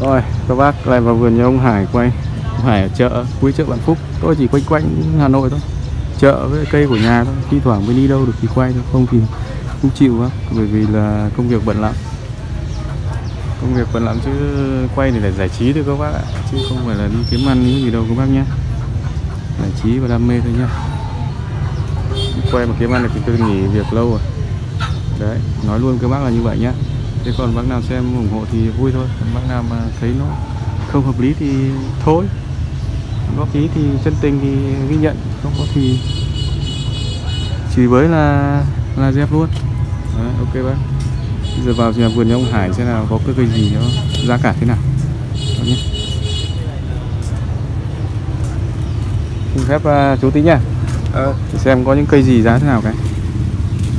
Rồi, các bác lại vào vườn nhà ông Hải quay. Ông Hải ở chợ, cuối chợ Vạn Phúc. Tôi chỉ quanh quanh Hà Nội thôi. Chợ với cây của nhà thôi. Thi thoảng mới đi đâu được thì quay thôi. Không thì cũng chịu á Bởi vì là công việc bận lắm. Công việc bận lắm chứ quay thì để giải trí thôi các bác ạ. Chứ không phải là đi kiếm ăn cái gì đâu các bác nhé. Giải trí và đam mê thôi nhá Quay mà kiếm ăn thì tôi nghỉ việc lâu rồi. Đấy, nói luôn các bác là như vậy nhá Thế còn bác nào xem ủng hộ thì vui thôi. Còn bác nào mà thấy nó không hợp lý thì thôi. Góp ý thì chân tình thì ghi nhận Không có thì chỉ với là là dép luôn. Đấy, ok bác. Bây giờ vào nhà vườn nhà ông Hải xem nào có cái cây gì nó giá cả thế nào. Đó nhé. Xin phép uh, chú tí nhá Ờ, Để xem có những cây gì giá thế nào cái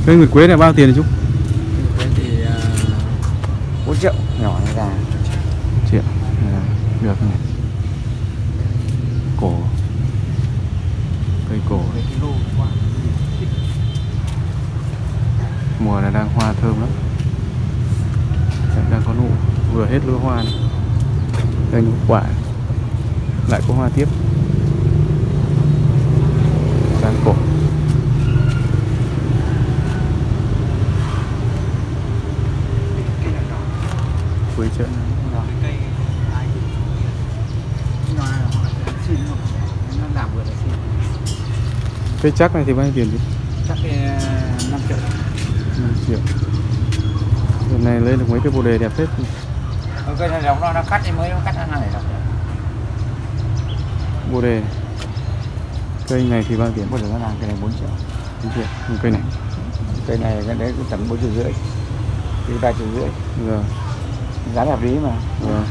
Cây nguyệt quế này bao tiền chú? Triệu nhỏ này là triệu là được này. Cổ. Cây cổ. Mùa này đang hoa thơm lắm. Đấy, đang có nụ vừa hết lứa hoa này. đây những quả. Lại có hoa tiếp. Đang cổ cuối chợ Rồi, cây ai cũng nó là họ xin không? nó làm vừa là xin. Cây chắc này thì bao nhiêu tiền chứ chắc cái 5 triệu. 5 triệu. Lần này lên được mấy cái bồ đề đẹp hết Ờ, cây này nó nó cắt thì mới nó cắt ăn này rồi bồ đề. Cây này thì bao tiền? Bây giờ nó làm cái này 4 triệu. 4 triệu. Cây này. Cây này cái đấy cũng tầm bốn triệu rưỡi. Cái ba triệu rưỡi. Giờ giá hợp lý mà. Giờ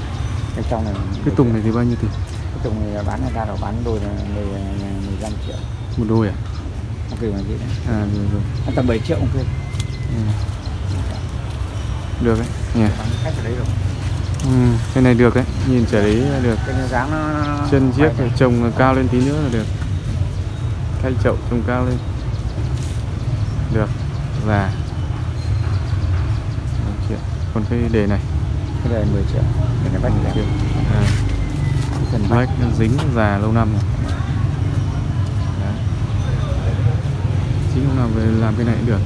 cái trong này cái tùng này thì bao nhiêu tiền? Cái tùng này bán ra đầu bán đôi là 10 15 triệu. Một đôi à? Nó kêu là gì đấy. À rồi. Rồi tầm 7 triệu không kêu ừ. được đấy. Nhỉ. bán khách ở đấy rồi. Ừ. cái này được đấy. Nhìn chả đấy được. Cái dáng nó, nó chân chiếc trồng cao lên tí nữa là được. Thay chậu trồng cao lên. Được. Và còn cái đề này cái này 10 triệu. Cái này bách triệu à, cái bách nó dính già lâu năm rồi. Chính hôm nào về làm cái này cũng được.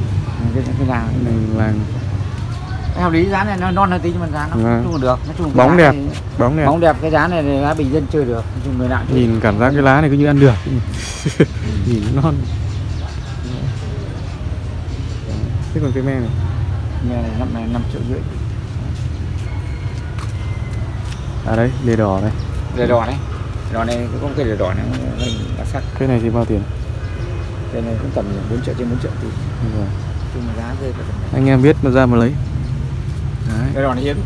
Cái cái nào cái này làng cái hợp lý giá này nó non hơn tí nhưng mà giá nó Vâng. nói chung là được. Nói chung là bóng đẹp này- bóng đẹp. Bóng đẹp cái giá này thì giá bình dân chơi được. Nói chung người nào chơi nhìn cảm giác cái lá này cứ như ăn được. Nhìn non. Thế còn cái me này? Nghe này năm này năm triệu rưỡi à đấy đề đỏ này. Đề đỏ này. Đỏ này cái con cây đề đỏ này đặc sắc. Cái này thì bao tiền? Cây này cũng tầm 4 triệu trên 4 triệu thì Rồi. chung giá rơi anh em biết mà ra mà lấy. Đấy. Cái đỏ này hiếm.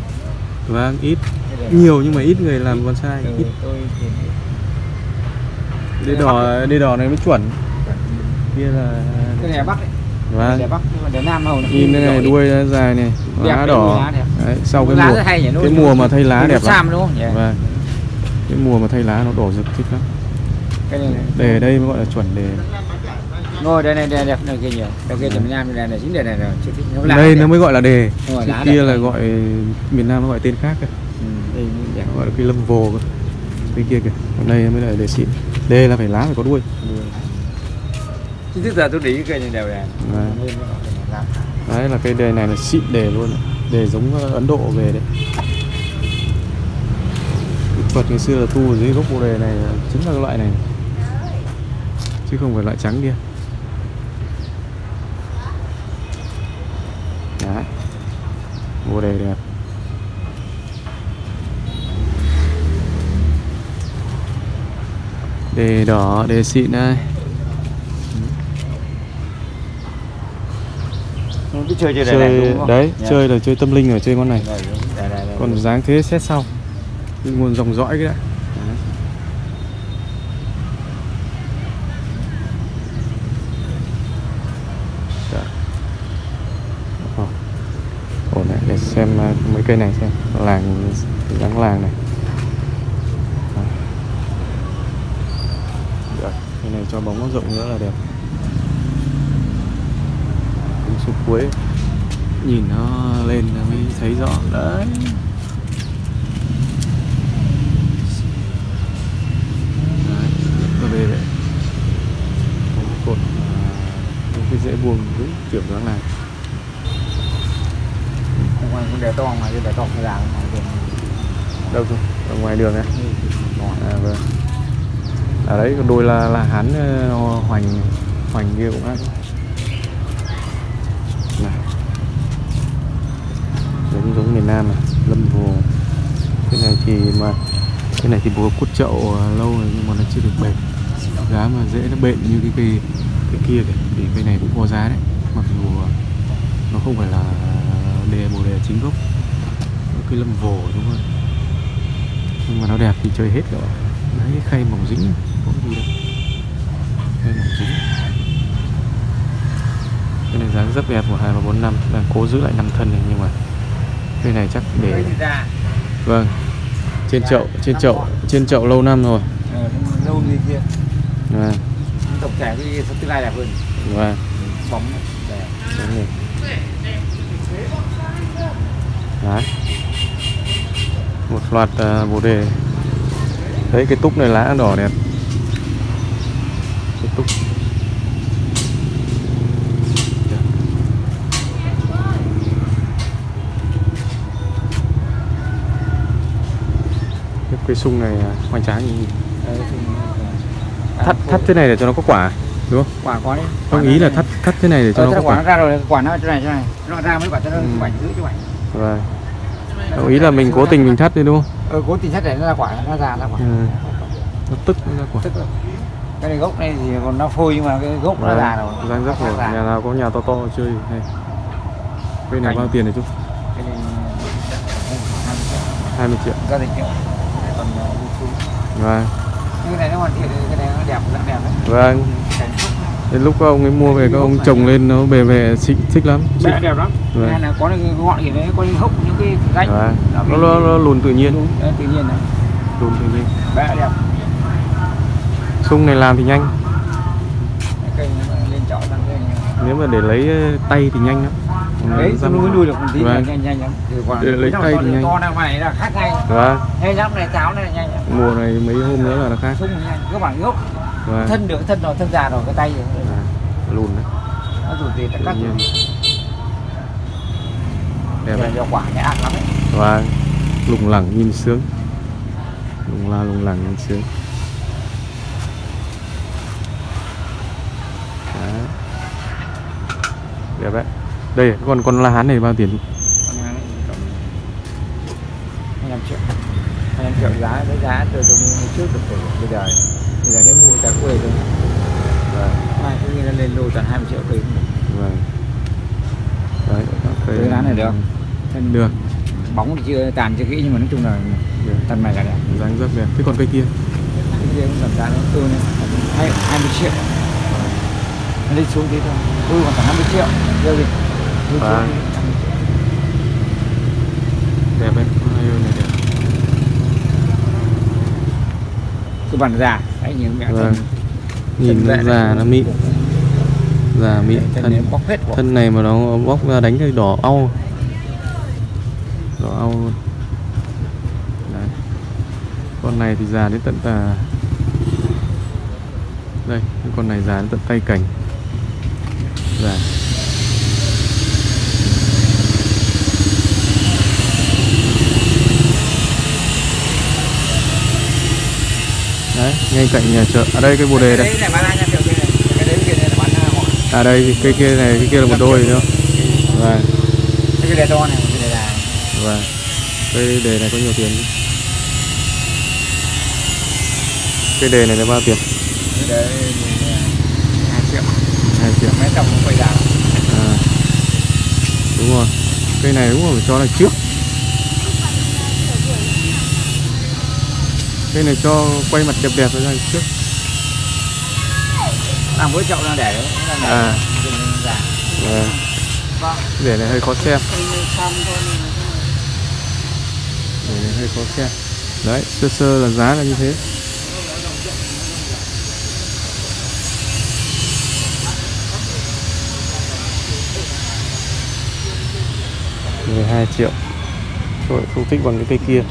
Vâng ít. Cái nhiều nhưng mà ít người làm bonsai Ừ, ít. tôi thì đề đỏ đề đỏ này mới chuẩn. Kia là cái này bắc đấy vâng. Bắc nhưng mà nam hầu nhìn đây này đuôi nó dài này. Đấy, đỏ. Đấy, sau cái lá mùa hay nhỉ cái mùa mà thay lá đẹp lắm. Đúng không? Nhỉ vâng. Cái mùa mà thay lá nó đổ rực thích lắm. Cái này đề đây mới gọi là chuẩn đề. Ngồi đây này đẹp này kia nhiều đây kia miền nam này này chính đề này rồi chứ đây nó mới gọi là đề. Cái lá kia là gọi miền Nam nó gọi tên khác cơ. Ừ, đây gọi là cái lâm vồ cơ. Cái kia kìa. Còn đây mới là đề xịn. Đề là phải lá phải có đuôi. Chứ trước giờ tôi để ý cây này đều Đấy. Là làm. đấy là cái đề này là xịn đề luôn để giống ờ, Ấn Độ về đấy. Phật ngày xưa là thu ở dưới gốc bồ đề này ờ, chính là cái loại này. Chứ không phải loại trắng kia. Đấy. Bồ đề đẹp. Đề đỏ, đề xịn đây. Không biết chơi chơi này, này chơi đúng không đấy Nhỉ? chơi là chơi tâm linh rồi chơi con này Đây. Đây, đây, đây, còn dáng thế xét sau cái nguồn dòng dõi cái đã Đấy. Dạ. Ồ. Ổn này để xem uh, mấy cây này xem làng dáng làng này. Được. cái này cho bóng nó rộng nữa là đẹp cuối. Nhìn nó lên mới thấy rõ. Đấy. Về đấy. Có cột cái dễ buông đúng kiểu dáng này. Không ngoài cũng để to mà chứ để to cái dạng ngoài đường. Đâu thôi ở ngoài đường này ừ. à, vâng. Ở đấy còn đôi là là hắn ờ, hoành hoành kia cũng ăn giống miền Nam này, lâm hồ. Cái này thì mà, cái này thì búa cút chậu lâu rồi nhưng mà nó chưa được bền. Giá mà dễ nó bệnh như cái cây, cái kia kìa, thì cây này cũng có giá đấy. Mặc dù nó không phải là đề bồ đề chính gốc. Cái lâm vồ đúng không nhưng mà nó đẹp thì chơi hết rồi đấy, cái khay mỏng dính, có gì đâu. Khay mỏng dính. Cái này dáng rất đẹp của hai và bốn năm. Đang cố giữ lại năm thân này nhưng mà cây này chắc để vâng. Trên chậu trên chậu trên chậu lâu năm rồi. Ờ, lâu như kia. Vâng. Tổng thể cái tương lai đẹp hơn. Vâng. Bóng đẹp. Đấy. Một loạt uh, bồ đề. Thấy cái túc này lá đỏ đẹp. Cái túc cái cây sung này à, hoành tráng gì? Thì- thắt thắt thế này để cho nó có quả đúng không? Quả có đấy. Không ý là thắt thắt thế này để cho ờ, nó có là quả nó quả ra rồi quả nó chỗ này chỗ này. Nó ra mấy quả cho nó Ừ. bảy giữ cho bảy vâng không ý là mình cố tình mình thắt đi đúng không? Ờ cố tình xét để nó ra quả nó ra ra quả. Ừ. nó tức nó ra quả. Tức cái này gốc này thì còn nó phôi nhưng mà cái gốc nó già rồi. rồi. già. nhà nào có nhà to to chơi này cây này bao tiền này chú cái này 20 triệu. gia đình triệu còn ờ, vâng. Cái này nó hoàn thiện cái này nó đẹp rất đẹp đấy. Vâng. Đến lúc ông ấy mua về các ông trồng lên nó bề về thích, thích lắm. Nó đẹp lắm. Vâng. hay là có những ngọn gì đấy có những hốc những cái gạch vâng. nó nó, lùn tự nhiên. Đấy, tự nhiên đấy. Lùn tự nhiên. Bé đẹp. Sung này làm thì nhanh. Nếu mà để lấy ờ, tay thì nhanh lắm đấy dăm- nó mới nuôi được một tí vâng. nhanh nhanh lắm. Để lấy cái cây thì nhanh. to ra ngoài là khác ngay. Vâng. Hay lắm này cháo này nhanh mùa này mấy hôm nữa là nó khác. Sung nhanh các bạn gốc vâng. Thân được thân rồi thân già rồi cái tay rồi à, lùn đấy. Nó rụt tự cắt đẹp đấy. cho quả nhẹ ăn lắm đấy và lủng lẳng nhìn sướng. Lủng la lủng lẳng nhìn sướng. Đấy. đẹp đấy đây con con la hán này bao tiền? Con tầm 25 triệu. 25 triệu giá với giá từ tôi mua trước được từ bây giờ. Bây giờ nếu mua tại quê tôi vâng. Mai có khi nó lên lô tận 20 triệu cây cũng được. vâng. Đấy cái lá này được. Thân được. bóng thì chưa tàn chưa kỹ nhưng mà nói chung là thân mày là đẹp. Dáng rất đẹp. Thế còn cây kia? Cái kia cũng tầm giá nó này hai hai mươi triệu. Nó lên xuống tí thôi. Tôi còn tầm 20 triệu. Rêu đi Vâng. xuống đi, 20 triệu. đẹp đấy ơi này đẹp cái bàn già đấy những mẹ Vâng. nhìn Thân già nó mịn. Già mịn thân bóc hết thân này mà nó bóc ra đánh cái đỏ au. Đỏ au luôn. Đấy. con này thì già đến tận tà đây con này già đến tận tay cành. Già đấy ngay cạnh nhà chợ. Ở đây cái bồ đề đây. cái cái à đây cây kia này cái kia là một đôi nữa và cái đề to này cái đề là và cây đề này có nhiều tiền chứ. Cây đề này là bao tiền. Cái hai triệu. Hai triệu. Mấy trăm cũng quay ra à, đúng rồi. Cây này đúng rồi phải cho là trước cây này cho quay mặt đẹp đẹp ra trước. Làm với chậu là để đấy là À. vâng. Để này hơi khó xem. Để này hơi khó xem. Đấy sơ sơ là giá là như thế. Mười hai triệu. Thôi không thích bằng cái cây kia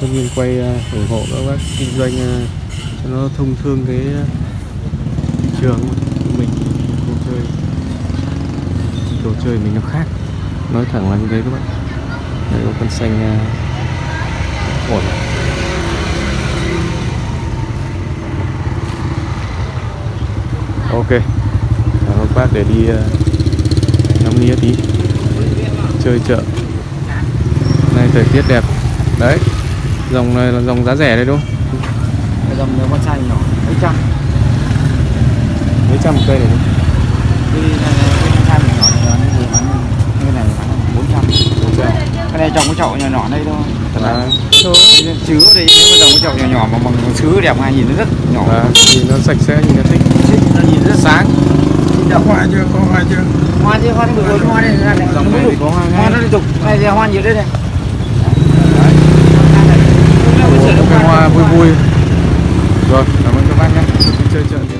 tất nhiên quay ờ, ủng hộ các bác kinh doanh ờ, cho nó thông thương cái thị trường của mình đồ chơi đồ chơi mình nó khác. Nói thẳng là như thế các bạn đây có con xanh ổn. Ok. Các bác để đi ngắm nghía tí. Chơi chợ. Nay thời tiết đẹp. Đấy dòng này là dòng giá rẻ đây đúng không? Cái dòng nếu con sai nhỏ mấy trăm. Mấy trăm một cây này đúng cái cái nhỏ này nó như bán như này bán bốn trăm. Cái này trồng cái chậu nhỏ nhỏ đây thôi. Thật là À, chứa đây nếu mà trồng cái chậu nhỏ nhỏ mà bằng chứa đẹp ngay nhìn nó rất nhỏ. Và nhìn nó sạch sẽ nhìn nó thích. Nó nhìn rất sáng. Đẹp hoa chưa? Có hoa chưa? Hoa chưa? Hoa nó được hoa đây ra này. Dòng này thì có hoa nó liên tục. Này hoa nhiều đây này. Cái hoa vui vui. Rồi cảm ơn các bác nhé. Chơi chợ